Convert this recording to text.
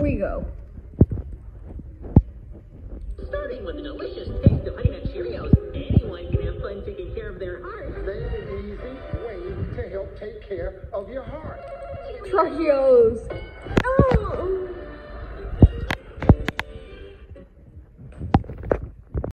Here we go. Starting with the delicious taste of Honey Nut Cheerios, anyone can have fun taking care of their heart. They're an easy way to help take care of your heart. Cheerios.